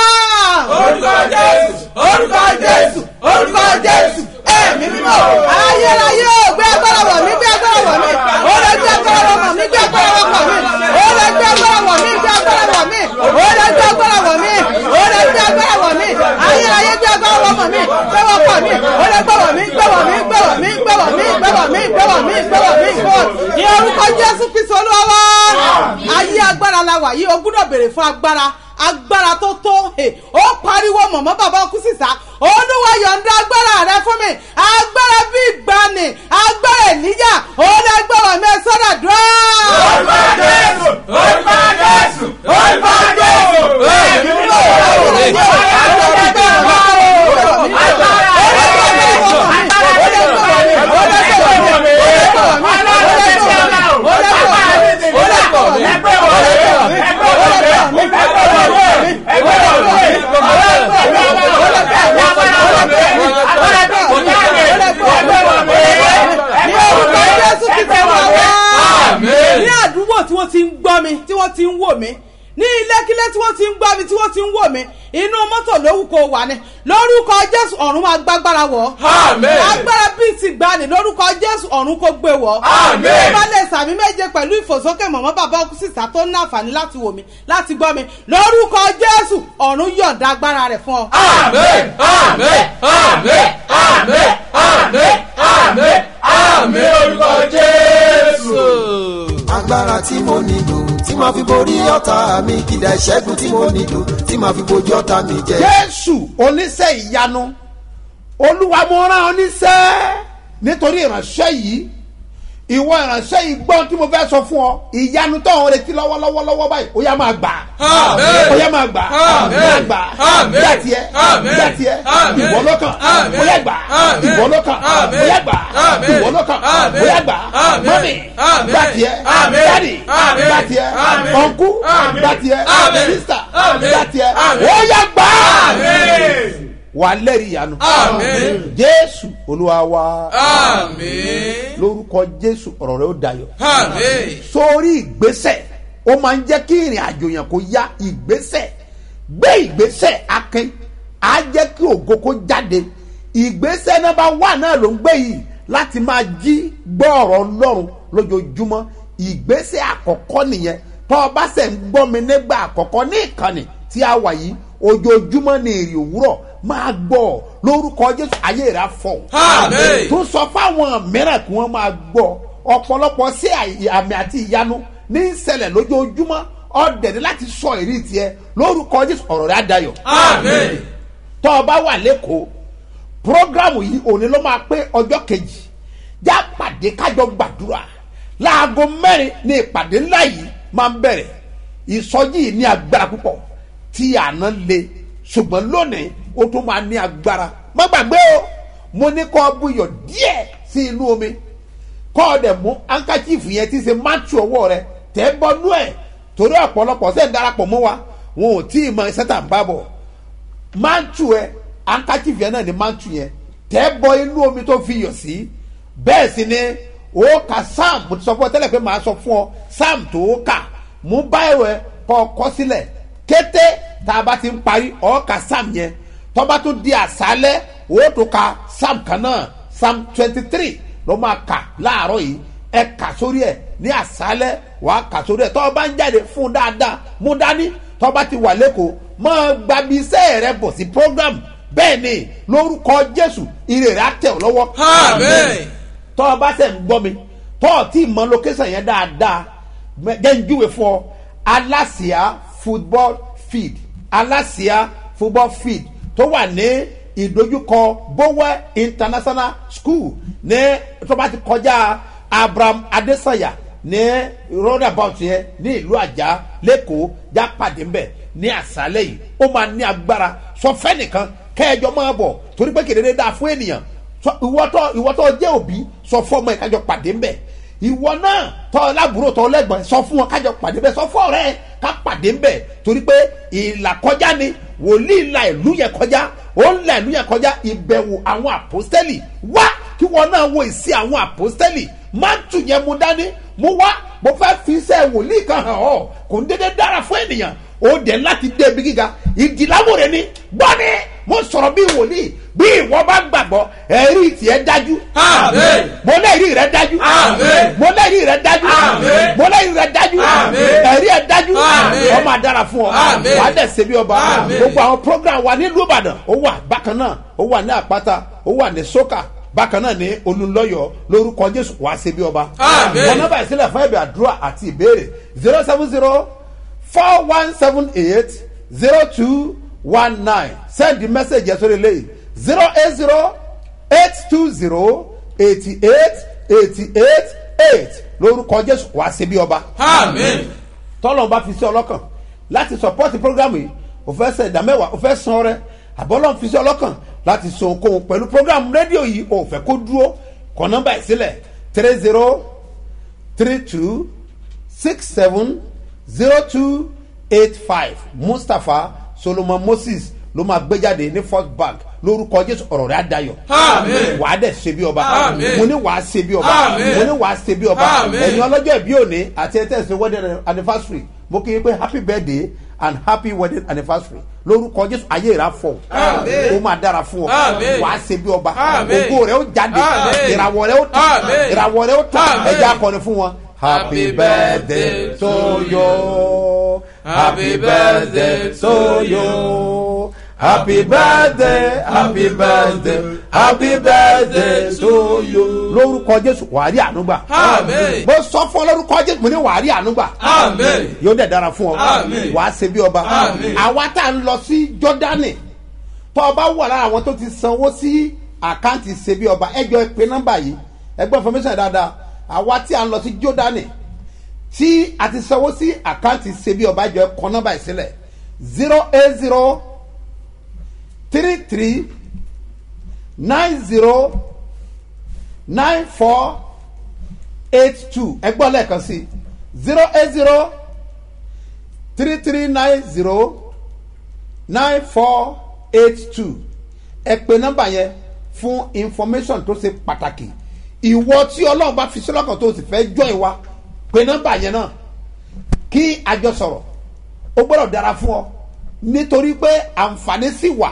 [SPEAKER 2] Orúkọ Jésù, orúkọ Jésù, orúkọ Jésù.
[SPEAKER 9] ẹ̀mí mímọ́ ayérayé ò gbé agbára wọ̀ mí gbé agbára wọ̀ mí ó lè gbé agbára wọ̀ mí gbé agbára wọ̀ mí ó lè gbé agbára wọ̀ mí gbé agbára wọ̀ mí ó lè gbé agbára wọ̀ mí ó lè gbé agbára wọ̀ mí ayérayé gbé agbára wọ̀ mí gbé wọ̀ pọ̀ mí ó lè gbé wọ̀ mí gbé wọ̀ mí gbé wọ̀ mí gbé wọ̀ mí gbé wọ̀ mí gbé wọ̀ mí gbé wọ̀ mí gbé wọ̀ ní orúkọ jésù kristu olúwa wa ayé agbára la wà yìí o gbúdọ̀ béèrè fún agbára. Agbára tó tó ó pariwo mọ̀mọ́ bàbá ọkú sísá olúwa yọ̀ǹda agbára rẹ fún mi agbára bí ìgbani agbára ènìyà ó lè gbọ́wọ́ mi sọ́dọ̀ dùn.
[SPEAKER 2] Orúkọ Jésù, orúkọ Jésù, orúkọ Jésù. Ẹ̀mí mímọ́.
[SPEAKER 9] ní àdúgbò tí wọ́n ti ń gbọ́ mi tí wọ́n ti ń wò mí ní ilékílé tí wọ́n ti ń gbọ́ mi tí wọ́n ti ń wò mí inú mọ́tò lówù kó wà ní. Lórúkọ jésù ọ̀run máa gbágbára wọ̀.
[SPEAKER 2] Àmín.
[SPEAKER 9] agbára bíi ti gbani lórúkọ jésù ọ̀run kó gbé wọ̀.
[SPEAKER 2] Àmín.
[SPEAKER 9] tó bá lè sàmì méje pẹ̀lú ìfòsókè mọ̀mọ́ bàbá sísá tó ní àǹfààní láti wò mí láti gbọ́ mi. Lórúkọ jésù ọ̀run yọ̀ǹda agbára rẹ̀ fún ọ.
[SPEAKER 2] Àmín, àmín, àmín, àmín, àmín, àmín, àmín orúkọ Jésù.
[SPEAKER 8] agbára tí mo nílò tí màá fi borí ọ̀tá mi kìdá ìṣẹ́gun tí mo nílò tí màá fi bojú ọ̀tá mi jẹ.
[SPEAKER 1] jésù oníṣẹ́ ìyanu olúwa mo rán ọ níṣẹ́ nítorí ìránṣẹ́ yìí ìwọ ìránṣẹ́ yìí gbọ́n tí mo fẹ́ sọ fún ọ ìyanu tó ń retí lọ́wọ́lọ́wọ́ lọ́wọ́ báyìí ó yá máa gbà. Ó yá máa gbà. Máa gbà.
[SPEAKER 2] Àmín.
[SPEAKER 1] bí àtiẹ
[SPEAKER 2] Àmín.
[SPEAKER 1] bí àtiẹ
[SPEAKER 2] Àmín.
[SPEAKER 1] ìwọ lọ́kàn ó yá gbà. Ìwọ lọ́kàn ó yá gbà. Ìwọ lọ́kàn ó yá gbà. Mọ́mì.
[SPEAKER 2] Àmín.
[SPEAKER 1] bí àtiẹ
[SPEAKER 2] Àmín.
[SPEAKER 1] dádì
[SPEAKER 2] Àmín.
[SPEAKER 1] bí àtiẹ
[SPEAKER 2] Àmín.
[SPEAKER 1] ọ̀nkú
[SPEAKER 2] Àmín.
[SPEAKER 1] bí àtiẹ
[SPEAKER 2] Àmín.
[SPEAKER 1] sísà
[SPEAKER 2] Àmín.
[SPEAKER 1] bí àtiẹ
[SPEAKER 2] Àmín.
[SPEAKER 1] ó yá gbà.
[SPEAKER 2] Àmín.
[SPEAKER 1] Wà á lẹ́rìí ìyanu.
[SPEAKER 2] Àmín.
[SPEAKER 1] jésù olúwa wa.
[SPEAKER 2] Àmín.
[SPEAKER 1] lórúkọ jésù ọ̀rọ̀ rẹ ó dayọ̀.
[SPEAKER 2] Àmín.
[SPEAKER 1] sórí ìgbésẹ̀ ó máa ń jẹ́ kí ìrìn àjò yẹn kó yá. Ìgbésẹ̀ gbé ìgbésẹ̀ akin. Á jẹ́ kí ògo kó jáde. Ìgbésẹ̀ nọ́mbà wà náà ló ń gbé yìí láti máa jí gbọ́ ọ̀rọ̀ ọlọ́run lójoojúmọ́. Ìgbésẹ̀ àkọ́kọ́ nìyẹn. Tọ́ ọ bá sẹ̀ ń gbọ́ mi nígbà àkọ́kọ́ ní ìkànnì tí a wà yìí ojoojúmọ́ ní èrè òwúrọ̀ máa gbọ́ lórúkọ jésù ayé á fọ̀. Tó sọ fáwọn mìíràn kí wọ́n máa gbọ́ ọ̀pọ̀lọpọ̀ sí àmì àti ìyanu ní í ṣẹlẹ̀ lójoojúmọ́. Ọ̀dẹ̀dẹ̀ láti sọ èrí tiẹ̀ lórúkọ jésù ọ̀rọ̀ rẹ̀ á dayọ̀.
[SPEAKER 2] Àmín.
[SPEAKER 1] tọ́ ọ bá wà lẹ́kọ̀ọ́ prógrámù yìí òní ló máa pé ọjọ́ kejì. Já pàdé kájọ gbàdúrà. Láago mẹ́rin ní ìpàdé ńlá yìí máa ń bẹ̀rẹ̀. Ìsọjí yìí ní agbára púpọ̀ tí àná le. Ṣùgbọ́n lónìí ó tún máa ní agbára. Má gbàgbé o. Mo ní kọ́ buyọ̀ díẹ̀ sí inú omi. Kọ́ ọ dẹ̀ mú ankachifu yẹn ń ṣe máàtù ọwọ́ rẹ tẹ́ bọ́nú ẹ̀. Torí ọ̀pọ̀lọpọ̀ sẹ́ẹ̀ darapọ̀ mọ́ wa wọn ò tí ì mọ iṣẹ́ tà ń bá bọ̀. Mantu ẹ handkerchief yẹn náà ni mantu yẹn. Tẹ bọ inú omi tó fi yọ sí. Bẹ́ẹ̀ sì ni ó ka sam mo ti sọ fún ọ tẹ́lẹ̀ pé màá sọ fún ọ sam tó ó kà mú báyìí ẹ kọ́ kọ́ sílẹ̀. Kété tá a bá ti ń parí ọ ka sam yẹn tọ́ba tó di àṣálẹ́ ó tó ka sam kan náà sam twenty three ló máa kà láàárọ̀ yìí. Ẹ kà sórí ẹ ní àṣálẹ́ wàá kà sórí ẹ. Tọ́ bá ń jáde fún dáadáa mú dání. Tọ́ bá ti wà lẹ́kọ̀ọ́ máa gbabi iṣẹ́ rẹ bọ̀ sí program. Bẹ́ẹ̀ ni lórúkọ jésù ire rẹ á tẹ̀ ọ́ lọ́wọ́.
[SPEAKER 2] Àmín.
[SPEAKER 1] tọ́ ọ bá sẹ̀ ń gbọ́ mi tọ́ ọ tí mọ location yẹn dáadáa jẹ́ ń júwe fún ọ. Aláṣìá football field aláṣìá football field tó wà ní ìdojúkọ bowe international school ní tó bá ti kọjá abraham adesanya ní roundabout yẹn ní ìlú àjà lẹ́kọ̀ọ́ já pàdé ńbẹ̀ ní àṣálẹ̀ yìí. Ó máa ní agbára. Sọ fẹ́ nìkan kẹ́ẹ̀jọ máa bọ̀ torí pé kedere dáa fún ènìyàn. Ìwọ́tọ̀ ìwọ́tọ̀ jẹ́ òbí sọ fún ọmọ ẹ̀ kájọ pàdé ńbẹ̀ ìwọ náà tọ́ lábúrò tọ́ lẹ́gbọ̀n sọ fún wọn kájọ pàdé ńbẹ̀ sọ fún ọ̀rẹ́ ká pàdé ńbẹ̀ torí pé ìlà kọjá ni wòlíì la ìlú yẹn kọjá ó ń la ìlú yẹn kọjá ìbẹ̀wò àwọn àpòstẹ́lì wá kí wọn náà wo ìsí àwọn àpòstẹ́lì máa ń tù yẹn mu dání mo wá mo fẹ́ fi iṣẹ́ wòlíì kan hàn ọ́ kò ń dédé dára fún ènìyàn ó dẹ̀ láti dé ibi gíga ìdìláwòrán ni gbọ́ni mo sọ̀rọ̀ bí wòlíì bí ìwọ bá gbàgbọ́ ẹ̀rí tiẹ̀ dájú.
[SPEAKER 2] Àmín.
[SPEAKER 1] mo lẹ́rìí rẹ dájú.
[SPEAKER 2] Àmín.
[SPEAKER 1] mo lẹ́rìí rẹ dájú.
[SPEAKER 2] Àmín.
[SPEAKER 1] mo lẹ́rìí rẹ dájú.
[SPEAKER 2] Àmín.
[SPEAKER 1] ẹ̀rí ẹ dájú.
[SPEAKER 2] Àmín.
[SPEAKER 1] ọmọ àdára fún ọ.
[SPEAKER 2] Àmín.
[SPEAKER 1] wàá dẹ̀ ṣe bí ọba.
[SPEAKER 2] Àmín.
[SPEAKER 1] gbogbo àwọn program wa nílùú ìbàdàn ó wà bákan náà ó wà ní àpáta ó wà ní sókà bákan náà ní olùlọ́yọ̀ lórúkọ jésù wàá ṣe bí ọba.
[SPEAKER 2] Àmín.
[SPEAKER 1] wọn náà báyìí sílẹ̀ fún ẹ̀bẹ̀ àdúrà àti ìbéèrè zero seven zero four one seven eight zero two one nine. Send the message yẹn sórí eléyìí. zero eight zero eight two zero eighty eight eighty eight eight. Lórúkọ jésù wàá ṣe bí ọba.
[SPEAKER 2] Àmín.
[SPEAKER 1] tọ́lọ̀ bá fi sí ọlọ́kàn láti sọpọ́tì programu yìí o fẹ́ sẹ ìdámẹ́wàá o fẹ́ san ọrẹ àbọ́lọ́ fi sí ọlọ́kàn láti san okòwò pẹ̀lú programu rédíò yìí o fẹ́ kó dúró. Kọ nọ́mbà yìí sílẹ̀ three zero three two six seven zero two eight five mustapha solomon moses ló máa gbé jáde ní first bank lórúkọ jésù ọ̀rọ̀ rẹ̀ adayọ̀
[SPEAKER 2] Àmín.
[SPEAKER 1] wàá dẹ̀ ṣe bí ọba. Mo ní wàá ṣe bí ọba. Mo ní wàá ṣe bí ọba. Ẹ̀yin ọlọ́jọ́ ìbí òní àti ẹ̀tẹ́ ìṣe wedding anniversary mo kí i pé happy birthday and happy wedding anniversary lórúkọ jésù ayé ìrà fọ. Ó máa dára fún ọ.
[SPEAKER 5] Àmín.
[SPEAKER 1] wàá ṣe bí ọba. Ògo rẹ ó jáde. Ìràwọ̀ rẹ ó tàn. Ìràwọ̀ rẹ ó tàn. Ẹja akọni fún wọn. Happy birthday to you happy birthday to you happy birthday happy birthday happy birthday to you. lórúkọ jésù wàá rí ànúgbà.
[SPEAKER 5] Àmín.
[SPEAKER 1] mo sọ fún ọ lórúkọ jésù mo ní wàá rí ànúgbà.
[SPEAKER 5] Àmín.
[SPEAKER 1] yóò dẹ̀ dára fún ọ wàá ṣe bí ọba. Àwa tá a ń lọ sí jọ́dánì tó ọba wà lára àwọn tó ti sanwó sí àkáǹtì ṣe bí ọba ẹ pé nọ́mbà yìí ẹgbẹ́ information dáadáa àwa tí a ń lọ sí jọ́dánì tí a ti sanwó sí àkáǹtì ṣe bí ọba ẹjọ́ ẹ kọ nọ́mbà yìí sílẹ̀. Zero eight zero three three nine zero nine four eight two. Ẹgbọ́n lẹ́ẹ̀kan sí zero eight zero three three nine zero nine four eight two. Ẹ pe nọ́mbà yẹn fún information tó ṣe pàtàkì ìwọ tí ọlọ́run bá fi sílọ́kàn tó sì fẹ́ jọ ìwà pe nọ́mbà yẹn náà. Kí àjọ sọ̀rọ̀. Ó gbọ́dọ̀ dára fún ọ. Nítorí pé àǹfààní sì wà.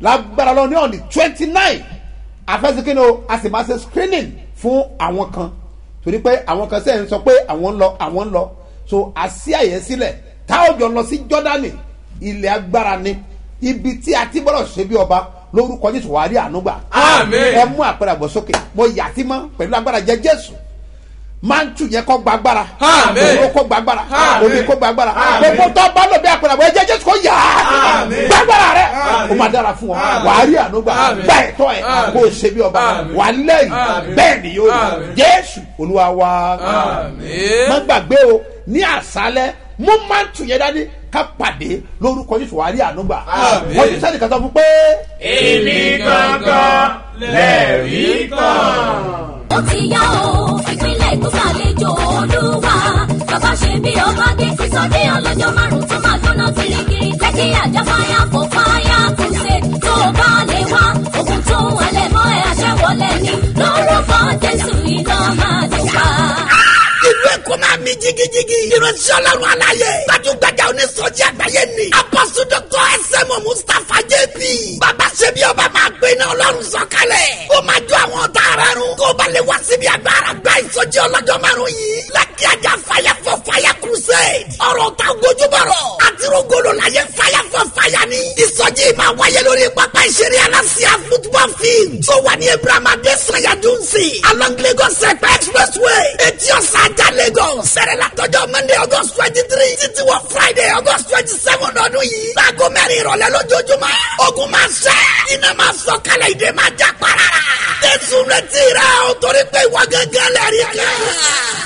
[SPEAKER 1] Lágbára lọ ní ọ̀nì twenty nine àfẹsẹ̀kínni o? A sì máa ṣe screening fún àwọn kan. Torí pé àwọn kan sẹ́yìn sọ pé àwọn ń lọ àwọn ń lọ. So àṣì àyẹ̀ sílẹ̀. Táwọn jọ lọ sí jọ́dánì. Ilẹ̀ agbára ni. Ibi tí a ti gbọ́dọ̀ ṣe bí ọba lórúkọ jésù wàá rí ànúgbà
[SPEAKER 5] Àmín.
[SPEAKER 1] ẹ mú àpẹẹrẹ àgbọ̀ sókè. Mo yà á ti mọ́ pẹ̀lú agbára jẹ jésù. Tù yẹn kọ́ gba agbára.
[SPEAKER 5] Àmín.
[SPEAKER 1] òróró kọ́ gba agbára.
[SPEAKER 5] Àmín.
[SPEAKER 1] omi kọ́ gba agbára.
[SPEAKER 5] Àmín.
[SPEAKER 1] gbogbo tó bá lò bí àpẹẹrẹ àgbọ̀ ẹ jẹ́ jésù kọ́ yà á.
[SPEAKER 5] Àmín.
[SPEAKER 1] gba agbára rẹ. O máa dára fún ọ.
[SPEAKER 5] Àmín.
[SPEAKER 1] wàá rí ànúgbà gba ẹ̀tọ́ ẹ̀. Kó o ṣe bí ọba. Wà lẹ́yìn
[SPEAKER 5] Àmín.
[SPEAKER 1] bẹ́ẹ̀ ni yóò rí. Jésù olúwa wa. Má gbàgbé o. Ní àṣálẹ́ ń tù yẹn dání ká pàdé lórúkọ jésù wàá rí ànúgbà wọ́n ti sẹ́ni fún pé.
[SPEAKER 2] èmi gangan lẹ́rìí kan.
[SPEAKER 3] ó ti yá o ìpínlẹ̀ èkó ṣàlejò olúwa bàbá ṣe bí ọba dé sísọdé ọlọ́jọ́ márùn-ún
[SPEAKER 4] mi jigijigi. ìránṣẹ́ ọlọ́run aláyé. gbajúgbajà onísọjí àgbáyé ni. apọ́sù dọ́kọ̀ ẹsẹ̀mọ̀ mustapha jp. bàbá ṣe bí ọba máa gbé iná ọlọ́run sọ̀kalẹ̀. ó máa jó àwọn ọ̀tá rẹ̀ run. kó lè wá síbi agbára gba ìsọjí ọlọ́jọ́ márùn yìí. lákì ajá fire crusade. ọ̀rọ̀ ta gojúbọ̀rọ̀. àtirogolo láyé fire for fire ni. ìsọjí máa wáyé lórí pápá ìṣeré aláṣẹ football field. tó wà ní abraham adesanya dunsi. along lagos ẹ̀pẹ́ expressway. etí ọ̀sán ajá lagos. sẹ̀rẹ̀ látọjọ́ monday august twenty three títí wọ friday august twenty seven ọdún yìí. láago mẹ́rin ìrọ̀lẹ́ lójoojúmọ́. ogun máa ṣẹ́. iná máa sọ kálẹ̀ ìdè máa já jésù retí rẹ̀ o torí pé ìwọ gángan lẹ́rìí kan.